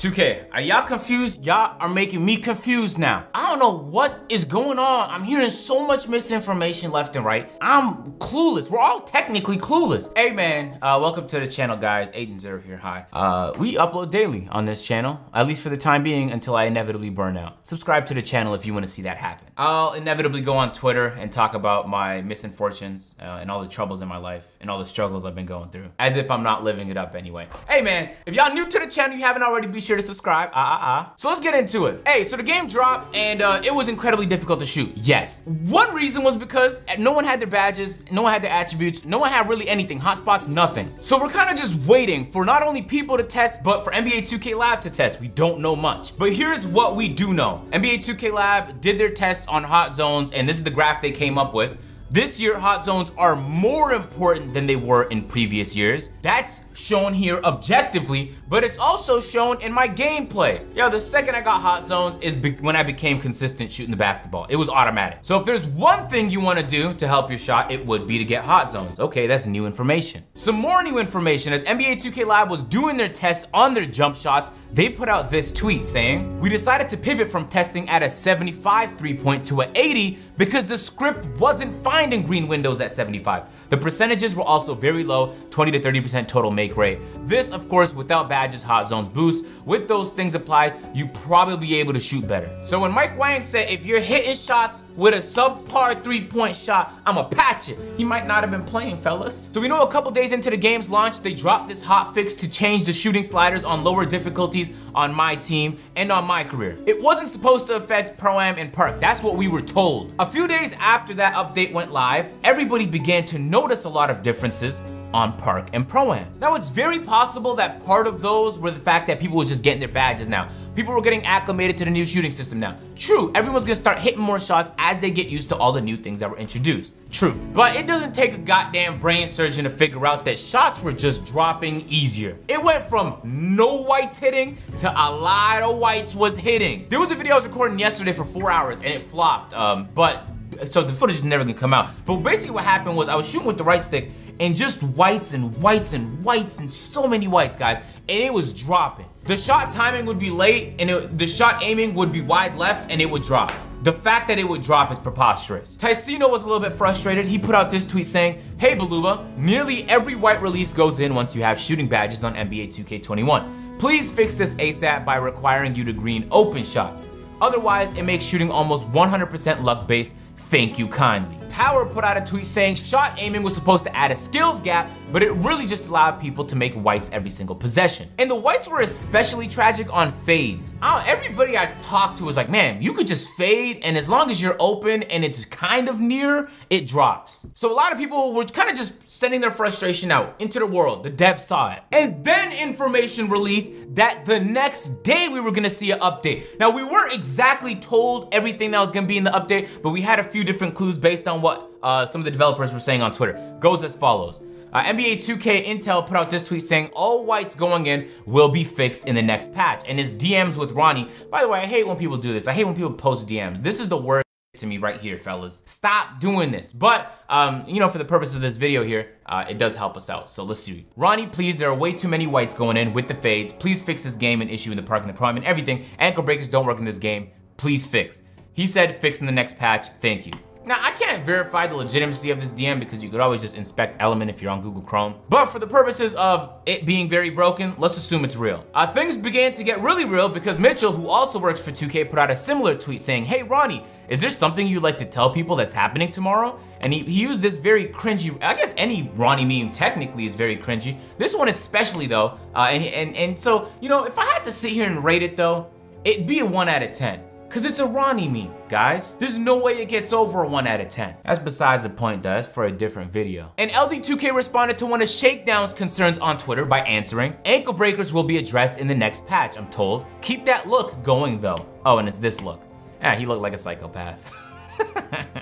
2K, are y'all confused? Y'all are making me confused now. I don't know what is going on. I'm hearing so much misinformation left and right. I'm clueless. We're all technically clueless. Hey man, uh, welcome to the channel guys. Agent Zero here, hi. Uh, we upload daily on this channel, at least for the time being until I inevitably burn out. Subscribe to the channel if you wanna see that happen. I'll inevitably go on Twitter and talk about my misfortunes uh, and all the troubles in my life and all the struggles I've been going through, as if I'm not living it up anyway. Hey man, if y'all new to the channel, you haven't already, be sure to subscribe. Ah, ah, ah. So let's get into it. Hey, so the game dropped and uh, it was incredibly difficult to shoot. Yes. One reason was because no one had their badges, no one had their attributes, no one had really anything, hotspots, nothing. So we're kind of just waiting for not only people to test, but for NBA 2K Lab to test. We don't know much. But here's what we do know. NBA 2K Lab did their tests on hot zones, and this is the graph they came up with. This year, hot zones are more important than they were in previous years. That's shown here objectively, but it's also shown in my gameplay. Yo, the second I got hot zones is when I became consistent shooting the basketball. It was automatic. So if there's one thing you wanna do to help your shot, it would be to get hot zones. Okay, that's new information. Some more new information, as NBA 2K Lab was doing their tests on their jump shots, they put out this tweet saying, we decided to pivot from testing at a 75 three point to an 80 because the script wasn't finding green windows at 75. The percentages were also very low, 20 to 30% total make rate. This, of course, without badges, hot zones boost. With those things applied, you probably be able to shoot better. So when Mike Wang said, if you're hitting shots with a subpar three-point shot, I'ma patch it. He might not have been playing, fellas. So we know a couple days into the game's launch, they dropped this hot fix to change the shooting sliders on lower difficulties on my team and on my career. It wasn't supposed to affect Pro-Am and Park. That's what we were told. A few days after that update went live, everybody began to notice a lot of differences on Park and Pro-Am. Now it's very possible that part of those were the fact that people were just getting their badges now. People were getting acclimated to the new shooting system now. True, everyone's gonna start hitting more shots as they get used to all the new things that were introduced. True, but it doesn't take a goddamn brain surgeon to figure out that shots were just dropping easier. It went from no whites hitting to a lot of whites was hitting. There was a video I was recording yesterday for four hours and it flopped, um, but so the footage is never gonna come out. But basically what happened was I was shooting with the right stick and just whites and whites and whites and so many whites, guys, and it was dropping. The shot timing would be late and it, the shot aiming would be wide left and it would drop. The fact that it would drop is preposterous. Ticino was a little bit frustrated. He put out this tweet saying, Hey Beluba, nearly every white release goes in once you have shooting badges on NBA 2K21. Please fix this ASAP by requiring you to green open shots. Otherwise, it makes shooting almost 100% luck based. Thank you kindly. Power put out a tweet saying shot aiming was supposed to add a skills gap, but it really just allowed people to make whites every single possession. And the whites were especially tragic on fades. everybody I've talked to was like, man, you could just fade, and as long as you're open and it's kind of near, it drops. So a lot of people were kind of just sending their frustration out into the world. The devs saw it. And then information released that the next day we were gonna see an update. Now we weren't exactly told everything that was gonna be in the update, but we had a few different clues based on what uh, some of the developers were saying on Twitter. Goes as follows. Uh, NBA 2K Intel put out this tweet saying all whites going in will be fixed in the next patch. And his DMs with Ronnie, by the way, I hate when people do this. I hate when people post DMs. This is the worst to me right here, fellas. Stop doing this. But, um, you know, for the purpose of this video here, uh, it does help us out. So let's see. Ronnie, please, there are way too many whites going in with the fades. Please fix this game and issue in the park and the prime and everything. Ankle breakers don't work in this game. Please fix. He said fix in the next patch. Thank you. Now, I can't verify the legitimacy of this DM because you could always just inspect Element if you're on Google Chrome. But for the purposes of it being very broken, let's assume it's real. Uh, things began to get really real because Mitchell, who also works for 2K, put out a similar tweet saying, Hey Ronnie, is there something you'd like to tell people that's happening tomorrow? And he, he used this very cringy, I guess any Ronnie meme technically is very cringy. This one especially though, uh, and, and, and so, you know, if I had to sit here and rate it though, it'd be a one out of 10. Cause it's a Ronnie meme, guys. There's no way it gets over a 1 out of 10. That's besides the point, though. That's for a different video. And LD2K responded to one of Shakedown's concerns on Twitter by answering, ankle breakers will be addressed in the next patch, I'm told. Keep that look going, though. Oh, and it's this look. Yeah, he looked like a psychopath.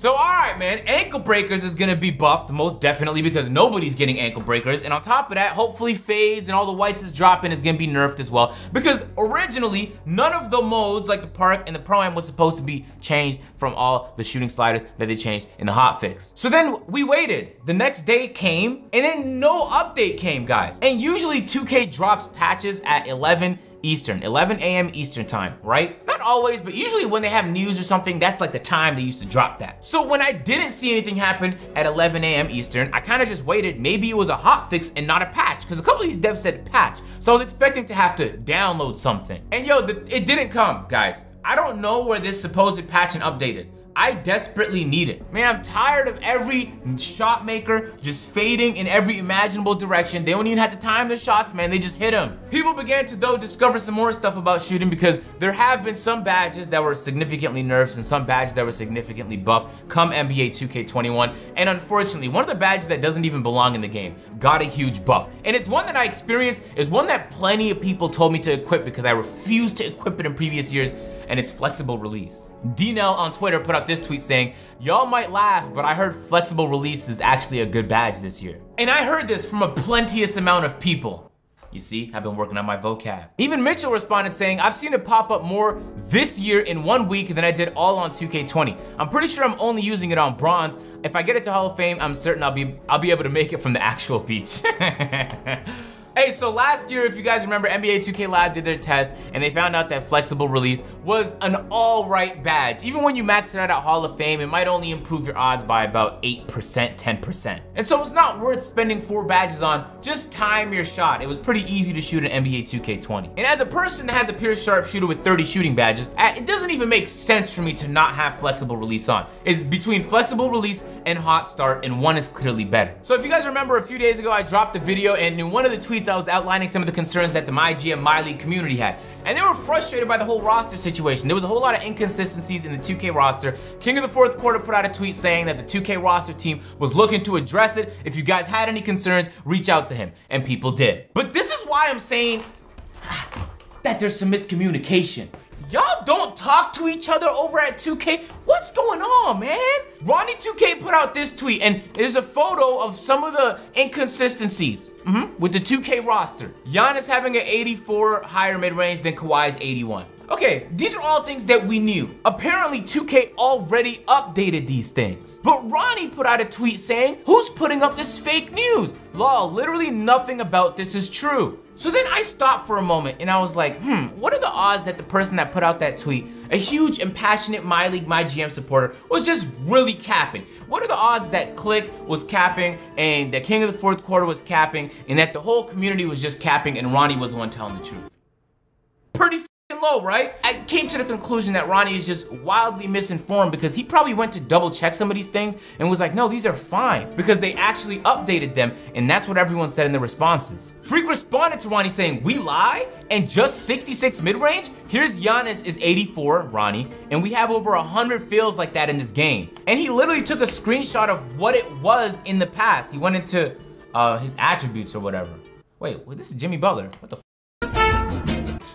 So all right, man, ankle breakers is gonna be buffed most definitely because nobody's getting ankle breakers. And on top of that, hopefully fades and all the whites is dropping is gonna be nerfed as well. Because originally, none of the modes like the park and the pro-am was supposed to be changed from all the shooting sliders that they changed in the hot fix. So then we waited. The next day came and then no update came, guys. And usually 2K drops patches at 11 Eastern, 11 a.m. Eastern time, right? Not always, but usually when they have news or something, that's like the time they used to drop that. So when I didn't see anything happen at 11 a.m. Eastern, I kind of just waited. Maybe it was a hotfix and not a patch, because a couple of these devs said patch. So I was expecting to have to download something. And yo, the, it didn't come, guys. I don't know where this supposed patch and update is. I desperately need it. Man, I'm tired of every shot maker just fading in every imaginable direction. They don't even have to time the shots, man. They just hit them. People began to, though, discover some more stuff about shooting because there have been some badges that were significantly nerfed and some badges that were significantly buffed come NBA 2K21. And unfortunately, one of the badges that doesn't even belong in the game got a huge buff. And it's one that I experienced, It's one that plenty of people told me to equip because I refused to equip it in previous years and its flexible release. DNL on Twitter put out this tweet saying, y'all might laugh, but I heard flexible release is actually a good badge this year. And I heard this from a plenteous amount of people. You see, I've been working on my vocab. Even Mitchell responded saying, I've seen it pop up more this year in one week than I did all on 2K20. I'm pretty sure I'm only using it on bronze. If I get it to Hall of Fame, I'm certain I'll be I'll be able to make it from the actual beach. Hey, so last year, if you guys remember, NBA 2K Lab did their test and they found out that flexible release was an all right badge. Even when you max it out at Hall of Fame, it might only improve your odds by about 8%, 10%. And so it's not worth spending four badges on, just time your shot. It was pretty easy to shoot an NBA 2K20. And as a person that has a pure sharpshooter with 30 shooting badges, it doesn't even make sense for me to not have flexible release on. It's between flexible release and hot start, and one is clearly better. So if you guys remember a few days ago, I dropped a video and in one of the tweets was outlining some of the concerns that the MyGM My League community had. And they were frustrated by the whole roster situation. There was a whole lot of inconsistencies in the 2K roster. King of the fourth quarter put out a tweet saying that the 2K roster team was looking to address it. If you guys had any concerns, reach out to him. And people did. But this is why I'm saying that there's some miscommunication. Y'all don't talk to each other over at 2K? What's going on, man? Ronnie 2K put out this tweet, and there's a photo of some of the inconsistencies mm -hmm, with the 2K roster. Giannis having an 84 higher mid-range than Kawhi's 81. Okay, these are all things that we knew. Apparently 2K already updated these things. But Ronnie put out a tweet saying, who's putting up this fake news? Law, literally nothing about this is true. So then I stopped for a moment and I was like, hmm, what are the odds that the person that put out that tweet, a huge and passionate My League, My GM supporter, was just really capping? What are the odds that Click was capping and the King of the Fourth Quarter was capping and that the whole community was just capping and Ronnie was the one telling the truth? Pretty low, right? I came to the conclusion that Ronnie is just wildly misinformed because he probably went to double check some of these things and was like, no, these are fine because they actually updated them and that's what everyone said in the responses. Freak responded to Ronnie saying, we lie? And just 66 mid-range? Here's Giannis is 84, Ronnie, and we have over 100 feels like that in this game. And he literally took a screenshot of what it was in the past. He went into uh, his attributes or whatever. Wait, wait, this is Jimmy Butler. What the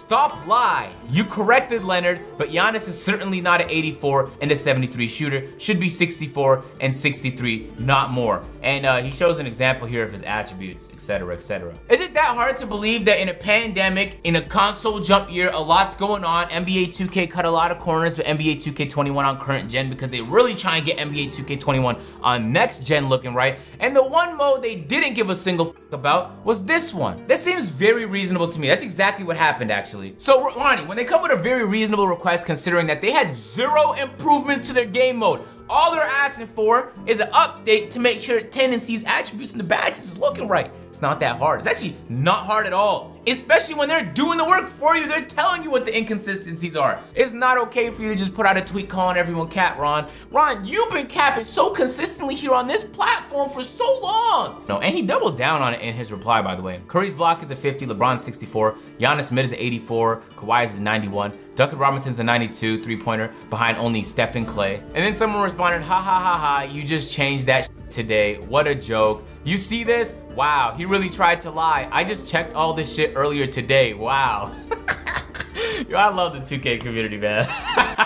Stop lie. You corrected Leonard, but Giannis is certainly not an 84 and a 73 shooter. Should be 64 and 63, not more. And uh, he shows an example here of his attributes, etc., etc. Is it that hard to believe that in a pandemic, in a console jump year, a lot's going on? NBA 2K cut a lot of corners with NBA 2K21 on current gen because they really try and get NBA 2K21 on next gen looking right. And the one mode they didn't give a single about was this one. That seems very reasonable to me. That's exactly what happened actually actually. So Ronnie, when they come with a very reasonable request considering that they had zero improvements to their game mode, all they're asking for is an update to make sure tendencies, attributes, and the badges is looking right. It's not that hard. It's actually not hard at all. Especially when they're doing the work for you. They're telling you what the inconsistencies are. It's not okay for you to just put out a tweet calling everyone cat, Ron. Ron, you've been capping so consistently here on this platform for so long. No, and he doubled down on it in his reply, by the way. Curry's block is a 50, LeBron's 64, Giannis mid is a 84, Kawhi is a 91, Duncan Robinson's a 92 three-pointer behind only Stephen Klay. And then someone responded, ha ha ha ha, you just changed that today. What a joke. You see this? Wow, he really tried to lie. I just checked all this shit earlier today. Wow. Yo, I love the 2K community, man.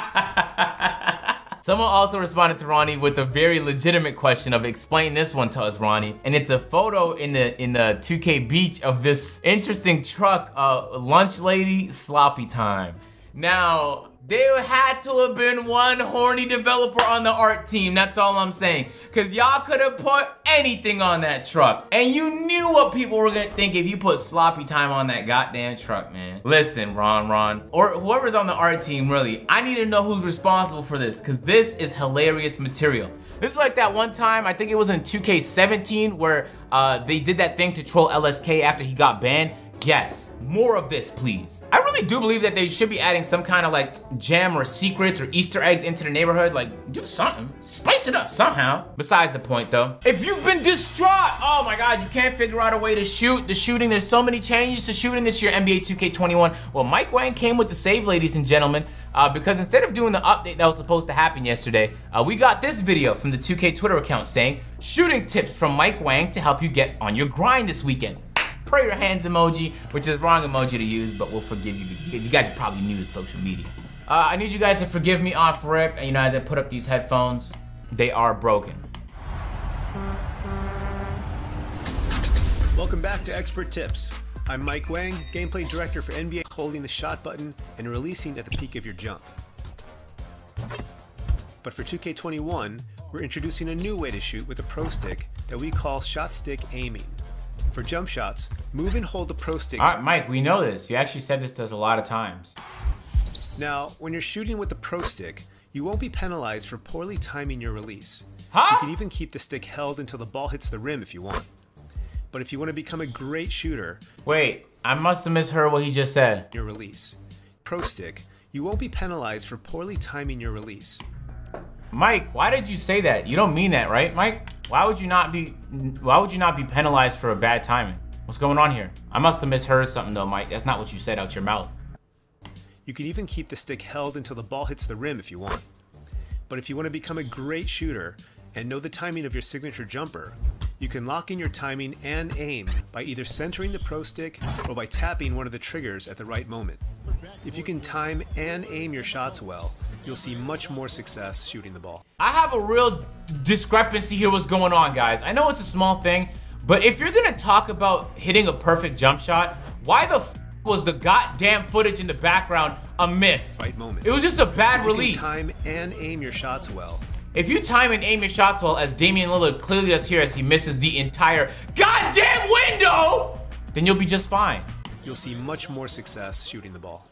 Someone also responded to Ronnie with a very legitimate question of explain this one to us, Ronnie. And it's a photo in the in the 2K beach of this interesting truck, uh, lunch lady sloppy time. Now, there had to have been one horny developer on the art team, that's all I'm saying. Cause y'all could have put anything on that truck. And you knew what people were gonna think if you put sloppy time on that goddamn truck, man. Listen, Ron Ron, or whoever's on the art team, really, I need to know who's responsible for this, cause this is hilarious material. This is like that one time, I think it was in 2K17, where uh, they did that thing to troll LSK after he got banned. Yes, more of this, please. I really do believe that they should be adding some kind of like gem or secrets or Easter eggs into the neighborhood. Like, do something. Spice it up somehow. Besides the point though. If you've been distraught, oh my God, you can't figure out a way to shoot the shooting. There's so many changes to shooting this year, NBA 2K21. Well, Mike Wang came with the save, ladies and gentlemen, uh, because instead of doing the update that was supposed to happen yesterday, uh, we got this video from the 2K Twitter account saying, shooting tips from Mike Wang to help you get on your grind this weekend pray your hands emoji, which is wrong emoji to use, but we'll forgive you because you guys are probably new to social media. Uh, I need you guys to forgive me off rip, and you know, as I put up these headphones, they are broken. Welcome back to Expert Tips. I'm Mike Wang, gameplay director for NBA, holding the shot button and releasing at the peak of your jump. But for 2K21, we're introducing a new way to shoot with a pro stick that we call shot stick aiming. For jump shots, move and hold the pro stick. All right, Mike, we know this. You actually said this does a lot of times. Now, when you're shooting with the pro stick, you won't be penalized for poorly timing your release. Huh? You can even keep the stick held until the ball hits the rim if you want. But if you want to become a great shooter, wait, I must have misheard what he just said. Your release. Pro stick, you won't be penalized for poorly timing your release. Mike, why did you say that? You don't mean that, right, Mike? Why would you not be why would you not be penalized for a bad timing? What's going on here? I must have misheard something though, Mike. That's not what you said out your mouth. You can even keep the stick held until the ball hits the rim if you want. But if you want to become a great shooter and know the timing of your signature jumper, you can lock in your timing and aim by either centering the pro stick or by tapping one of the triggers at the right moment. If you can time and aim your shots well, you'll see much more success shooting the ball. I have a real discrepancy here what's going on, guys. I know it's a small thing, but if you're gonna talk about hitting a perfect jump shot, why the was the goddamn footage in the background a miss? Right moment. It was just a bad if release. time and aim your shots well. If you time and aim your shots well, as Damian Lillard clearly does here as he misses the entire goddamn window, then you'll be just fine. You'll see much more success shooting the ball.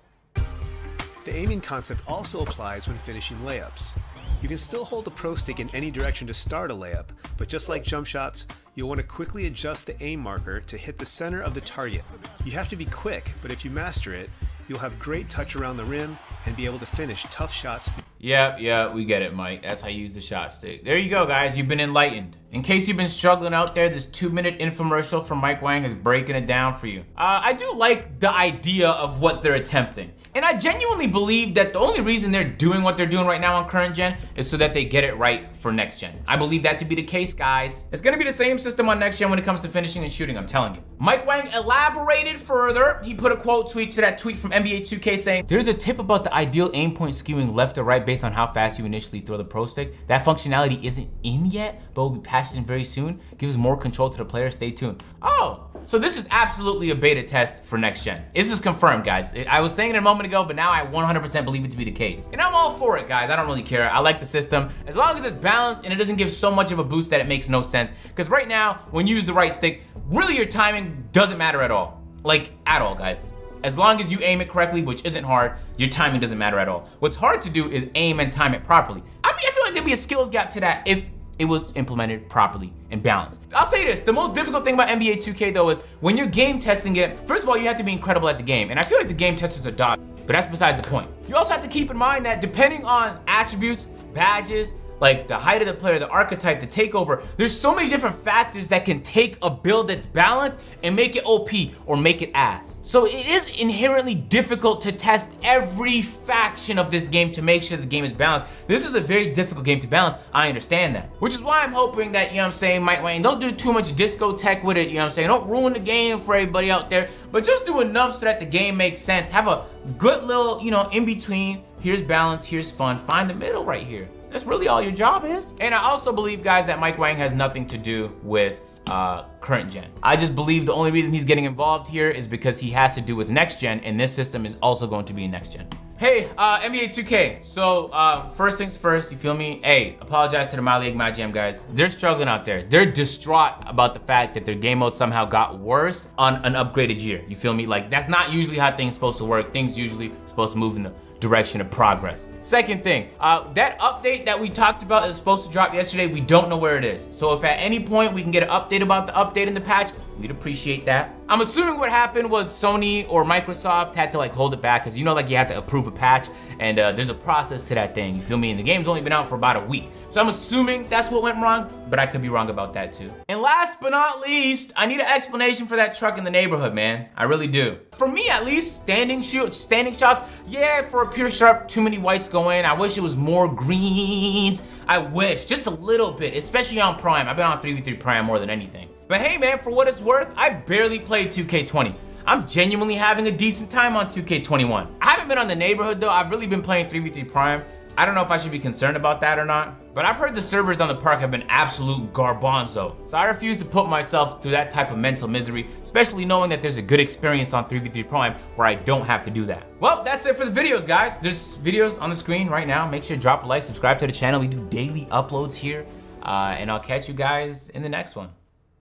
The aiming concept also applies when finishing layups. You can still hold the pro stick in any direction to start a layup, but just like jump shots, you'll want to quickly adjust the aim marker to hit the center of the target. You have to be quick, but if you master it, you'll have great touch around the rim and be able to finish tough shots. Yeah, yeah, we get it, Mike. That's how you use the shot stick. There you go, guys. You've been enlightened. In case you've been struggling out there, this two-minute infomercial from Mike Wang is breaking it down for you. Uh, I do like the idea of what they're attempting. And I genuinely believe that the only reason they're doing what they're doing right now on current gen is so that they get it right for next gen. I believe that to be the case, guys. It's gonna be the same system on next gen when it comes to finishing and shooting, I'm telling you. Mike Wang elaborated further. He put a quote tweet to that tweet from NBA 2K saying, There's a tip about the ideal aim point skewing left or right based on how fast you initially throw the pro stick. That functionality isn't in yet, but will be patched in very soon. Gives more control to the player. Stay tuned. Oh, so this is absolutely a beta test for next gen. This is confirmed, guys. I was saying it a moment ago, but now I 100% believe it to be the case. And I'm all for it, guys. I don't really care. I like the system. As long as it's balanced and it doesn't give so much of a boost that it makes no sense. Because right now, when you use the right stick, really your timing doesn't matter at all. Like, at all, guys. As long as you aim it correctly, which isn't hard, your timing doesn't matter at all. What's hard to do is aim and time it properly. I mean, I feel like there'd be a skills gap to that if it was implemented properly and balanced. I'll say this, the most difficult thing about NBA 2K though is when you're game testing it, first of all, you have to be incredible at the game. And I feel like the game testers are dog, but that's besides the point. You also have to keep in mind that depending on attributes, badges, like the height of the player, the archetype, the takeover. There's so many different factors that can take a build that's balanced and make it OP or make it ass. So it is inherently difficult to test every faction of this game to make sure the game is balanced. This is a very difficult game to balance. I understand that. Which is why I'm hoping that, you know I'm saying, Mike Wang, don't do too much disco tech with it, you know what I'm saying? Don't ruin the game for everybody out there, but just do enough so that the game makes sense. Have a good little, you know, in between. Here's balance, here's fun. Find the middle right here. That's really all your job is. And I also believe, guys, that Mike Wang has nothing to do with uh, current gen. I just believe the only reason he's getting involved here is because he has to do with next gen, and this system is also going to be next gen. Hey, uh, NBA 2K. So, uh, first things first, you feel me? Hey, apologize to the My League, My GM guys. They're struggling out there. They're distraught about the fact that their game mode somehow got worse on an upgraded year. You feel me? Like, that's not usually how things supposed to work. Things usually supposed to move in the direction of progress. Second thing, uh, that update that we talked about is supposed to drop yesterday. We don't know where it is. So if at any point we can get an update about the update in the patch, we'd appreciate that. I'm assuming what happened was Sony or Microsoft had to like hold it back because you know like you have to approve a patch and uh, there's a process to that thing, you feel me? And the game's only been out for about a week. So I'm assuming that's what went wrong, but I could be wrong about that too. And last but not least, I need an explanation for that truck in the neighborhood, man. I really do. For me at least, standing shoot, standing shots, yeah, for a pure sharp, too many whites go in. I wish it was more greens. I wish, just a little bit, especially on Prime. I've been on 3v3 Prime more than anything. But hey man, for what it's worth, I barely played 2K20. I'm genuinely having a decent time on 2K21. I haven't been on the neighborhood though, I've really been playing 3v3 Prime. I don't know if I should be concerned about that or not, but I've heard the servers on the park have been absolute garbanzo. So I refuse to put myself through that type of mental misery, especially knowing that there's a good experience on 3v3 Prime where I don't have to do that. Well, that's it for the videos, guys. There's videos on the screen right now. Make sure to drop a like, subscribe to the channel. We do daily uploads here, uh, and I'll catch you guys in the next one.